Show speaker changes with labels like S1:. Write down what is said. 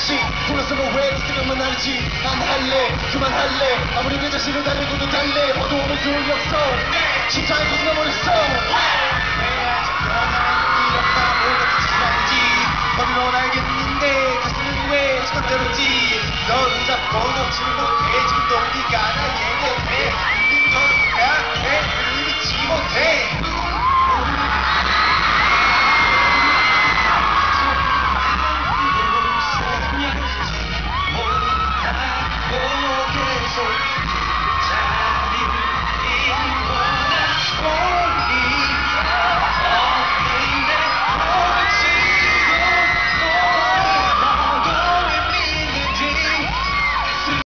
S1: 알지 돌아서면 왜 있으면만 알지? 안 할래 그만할래. 아무리 내 자신을 달래고도 달래. 봐도 오는 소용이 없어. 심장이 굳어 버렸어.
S2: 내가 자꾸만 이렇다 뭐가 지나는지. 머리로 알겠는데 가슴은 왜 시간대로지? 넌 잡고 넘치는 못해 지금도 네가